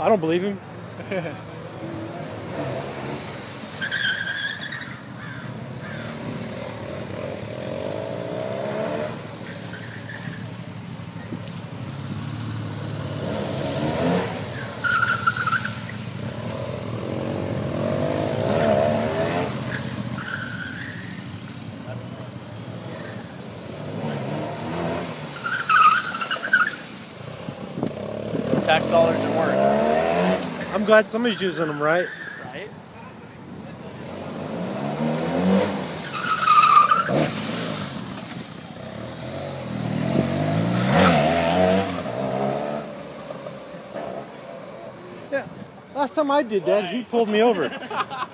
I don't believe him. Tax dollars at work, I'm glad somebody's using them right. right? Yeah. Last time I did that, he pulled me over.